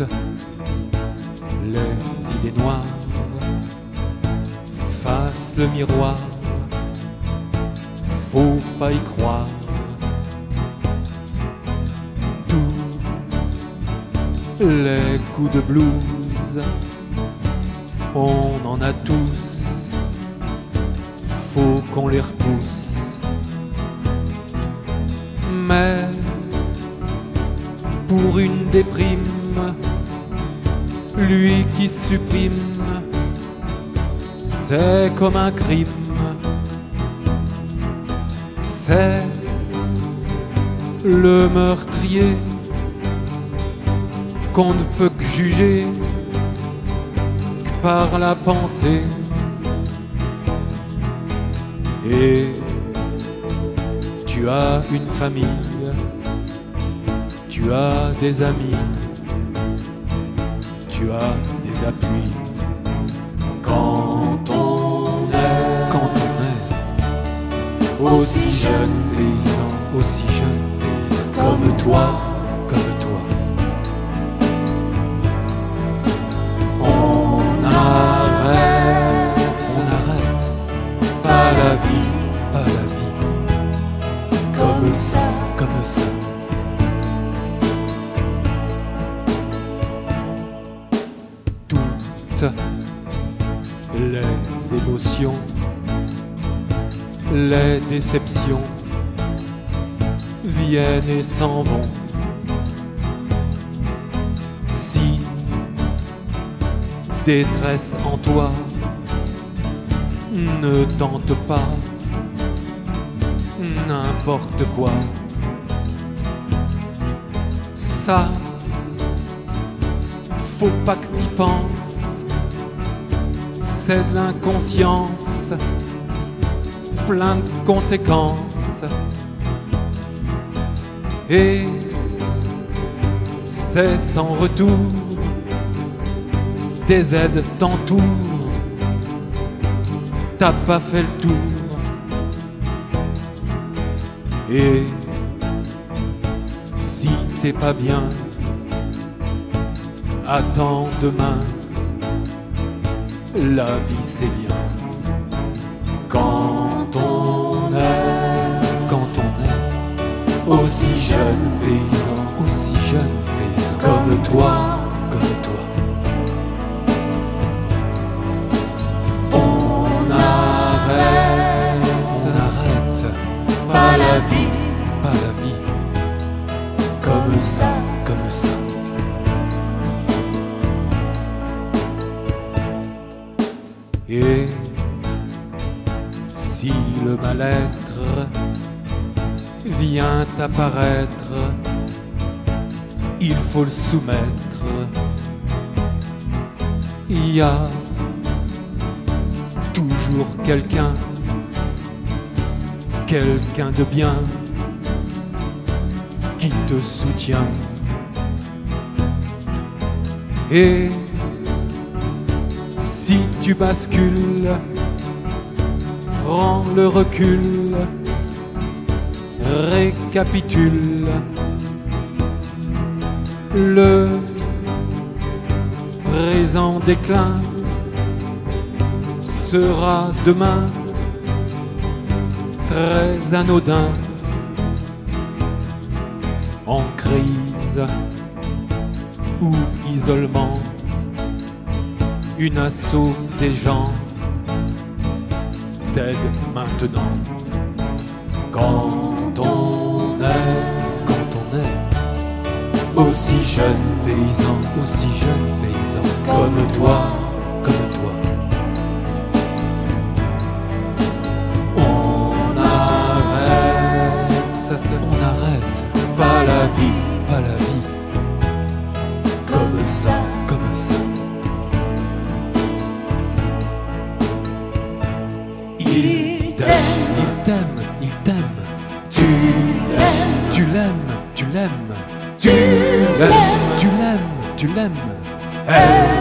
les idées noires fassent le miroir. Faut pas y croire. Tous les coups de blues, on en a tous. Faut qu'on les repousse. Mais pour une déprime lui qui supprime, c'est comme un crime. C'est le meurtrier qu'on ne peut que juger que par la pensée. Et tu as une famille, tu as des amis, tu as des appuis. Quand on est Quand on est aussi jeune paysan, aussi jeune paysan, comme toi, comme toi, Les émotions, les déceptions. Viennent et s'en vont. Si. Détresse en toi, ne tente pas. N'importe quoi. Ça, faut pas que t'y penses. C'est de l'inconscience, plein de conséquences. Et c'est sans retour, des aides t'entourent. T'as pas fait le tour. Et si t'es pas bien, attends demain. La vie c'est bien Quand on est quand on est aussi jeune paysan, aussi jeune paysan, comme toi, comme toi. on arrête On n'arrête pas la vie pas la vie comme ça. comme ça. Et si le mal-être vient apparaître, il faut le soumettre. Il y a toujours quelqu'un, quelqu'un de bien qui te soutient. Et si tu bascules, prends le recul, récapitule. Le présent déclin sera demain très anodin en crise ou isolement, une assaut des gens t'aide maintenant. Quand on est, quand on est Aussi jeune paysan, aussi jeune paysan, comme toi, comme toi, on arrête on n'arrête pas la vie pas la vie comme ça. comme ça. Il t'aime, Il t'aime, il t'aime, tu l'aimes, tu l'aimes, tu l'aimes, tu l'aimes, tu l'aimes, tu l'aimes.